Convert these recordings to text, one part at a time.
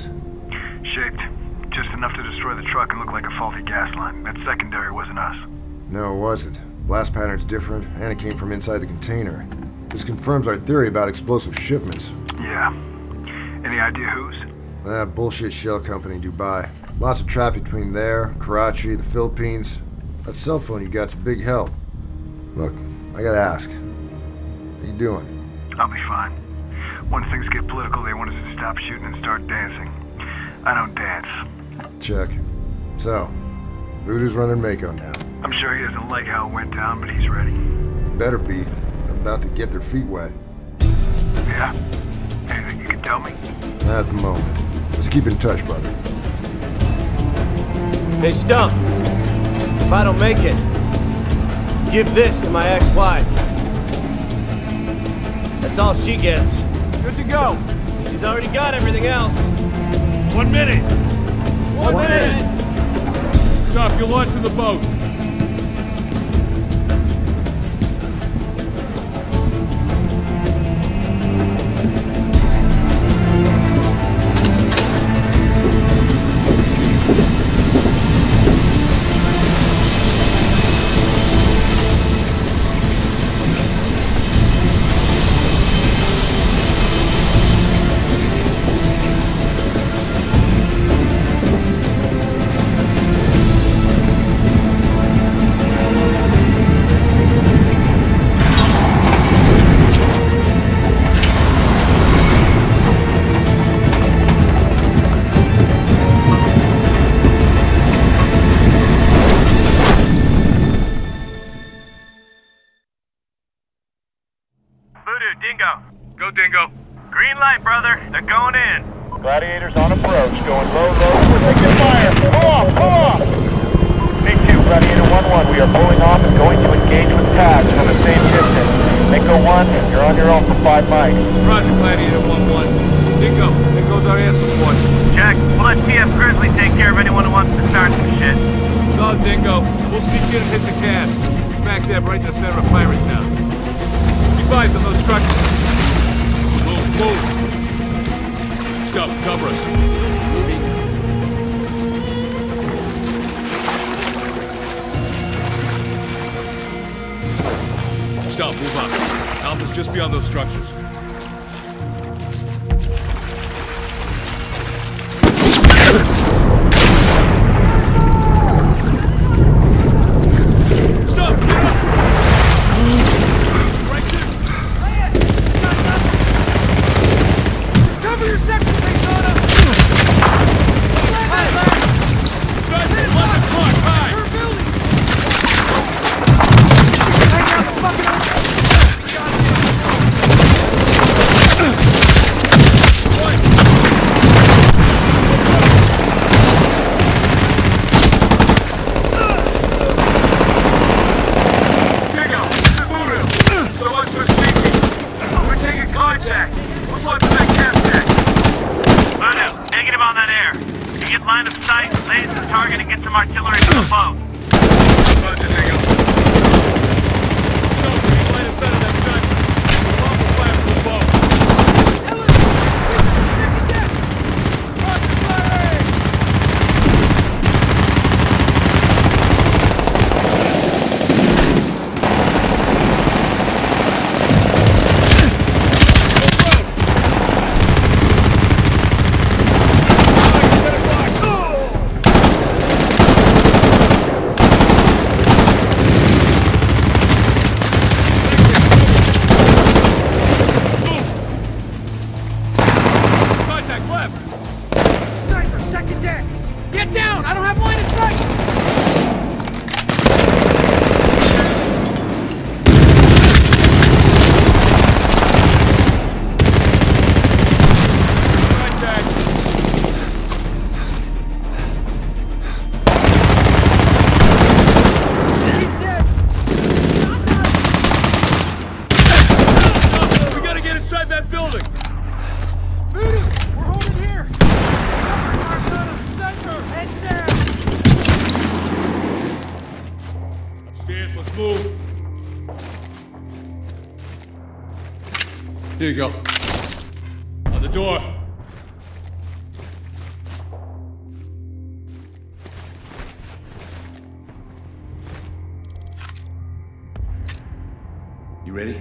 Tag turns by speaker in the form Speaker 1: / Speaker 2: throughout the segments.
Speaker 1: Shaped. Just enough to destroy the truck and look like a faulty gas line. That secondary wasn't us.
Speaker 2: No, it wasn't. Blast pattern's different, and it came from inside the container. This confirms our theory about explosive shipments.
Speaker 1: Yeah. Any idea whose?
Speaker 2: That bullshit shell company in Dubai. Lots of traffic between there, Karachi, the Philippines. That cell phone you got's a big help. Look, I gotta ask. How you doing?
Speaker 1: I'll be fine. Once things get political, they want us to stop shooting and start dancing. I don't dance.
Speaker 2: Check. So, Voodoo's running Mako now.
Speaker 1: I'm sure he doesn't like how it went down, but he's ready.
Speaker 2: Better be. They're about to get their feet wet.
Speaker 1: Yeah? Anything you can tell me?
Speaker 2: Not at the moment. Let's keep in touch, brother.
Speaker 3: Hey, Stump. If I don't make it, give this to my ex-wife. That's all she gets.
Speaker 4: Good to go.
Speaker 3: He's already got everything else.
Speaker 4: One minute.
Speaker 3: One, minute.
Speaker 4: Stop your lunch in the boat.
Speaker 5: Light, brother. They're going in.
Speaker 6: Gladiators on approach, going low, low, we're taking fire! Pull off, pull off! Big 2, Gladiator 1-1, we are pulling off and going to engage with tags from the same distance. Mako 1, you're on your own for 5 mics.
Speaker 4: Roger, Gladiator 1-1. Dingo, there goes our air support.
Speaker 5: Jack, we'll let TF Grizzly take care of anyone who wants to start some shit.
Speaker 4: Solid, Dingo. We'll sneak in and hit the cab. Smack dab right in the center of Pirate Town. Keep eyes on those structures. Move. Stop, cover us. Stop, move up. Alpha's just beyond those structures.
Speaker 5: Negative on that air. You get line of sight, laser the target, and get some artillery to the boat.
Speaker 7: I don't have line Here
Speaker 4: you go. On the door. You ready?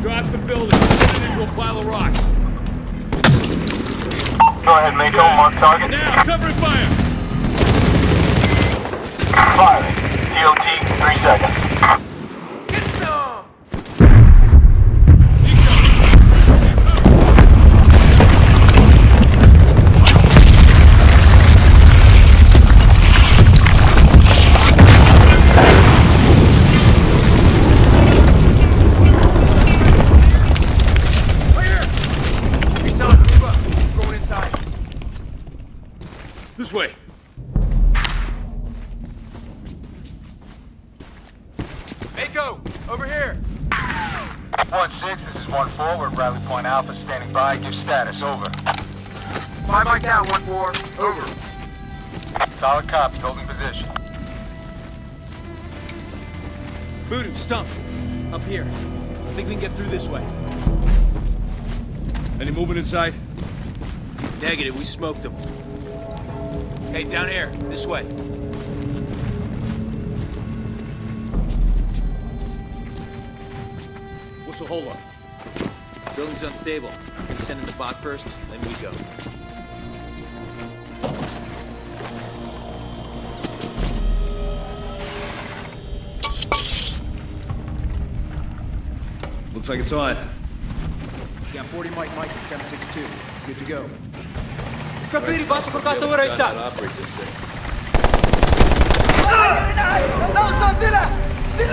Speaker 4: Drop the building. Turn it into a pile of rocks.
Speaker 6: Go ahead, Mako. Mark target.
Speaker 4: Now, cover fire.
Speaker 6: Firing. TOT, three seconds. Solid copy, holding position.
Speaker 8: Voodoo, stump. Up here. I think we can get through this way.
Speaker 4: Any movement inside?
Speaker 8: Negative, we smoked them. Hey, down here. This way.
Speaker 4: What's the hold up?
Speaker 8: Building's unstable. I'm gonna send in the bot first, then we go.
Speaker 4: Looks like it's on.
Speaker 7: Got 40 mic mic at 762. Good to go.
Speaker 8: Стопери, ваша какая-то вырайся!
Speaker 6: We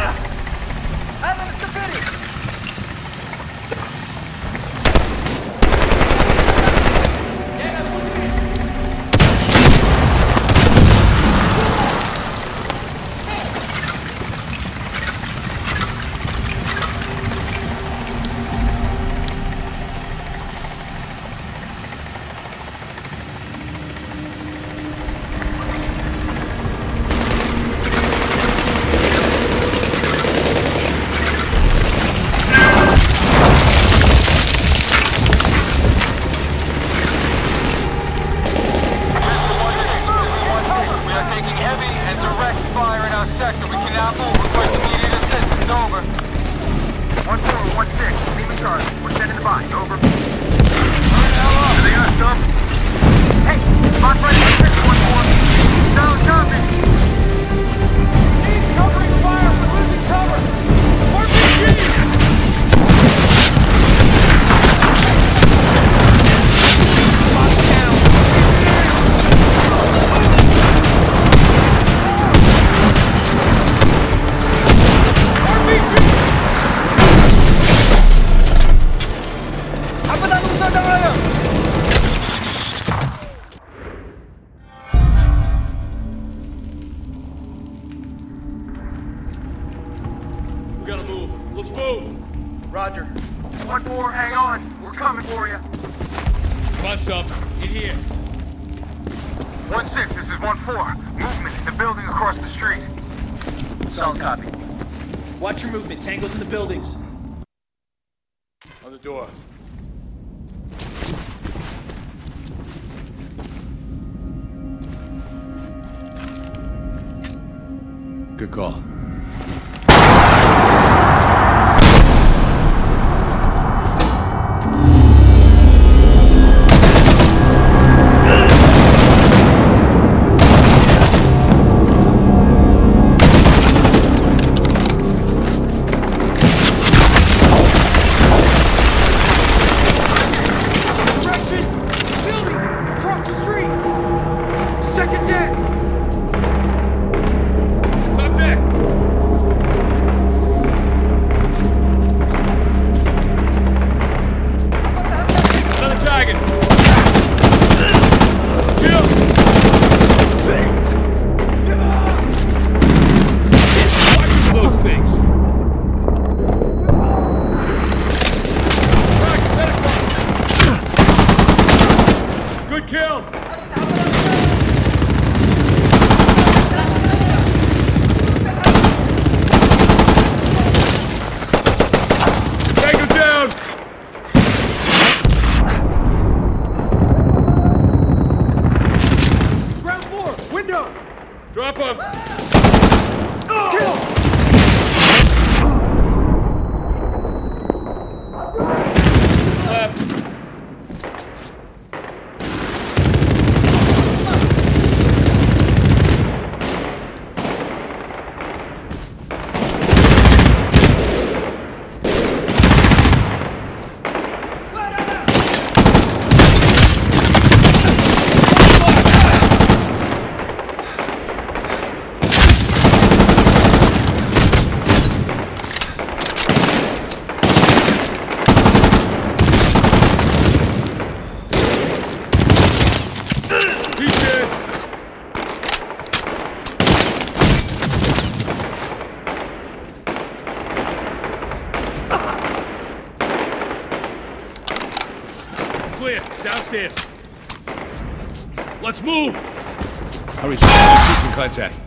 Speaker 6: Solid copy.
Speaker 8: Watch your movement. Tango's in the buildings.
Speaker 4: On the door. Good call. Volkswagen. Move! Hurry, son. Troops in contact.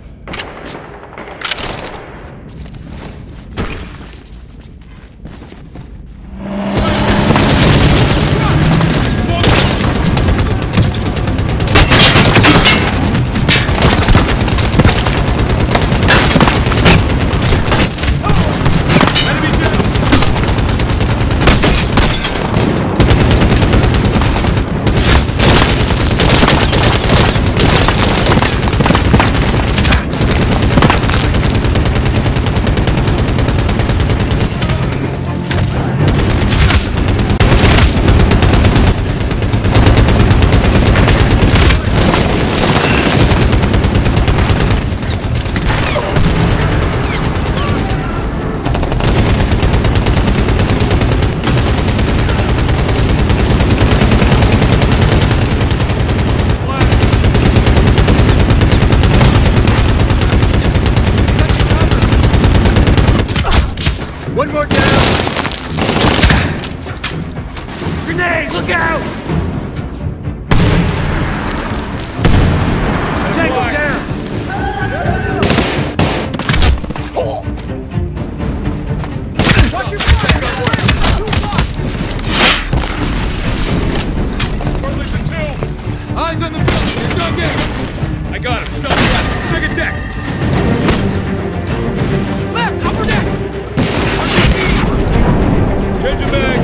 Speaker 8: One more down! Grenade, look out!
Speaker 4: Eyes on the building! You're dug in! I got him! Stop! Check a deck! Benjamin.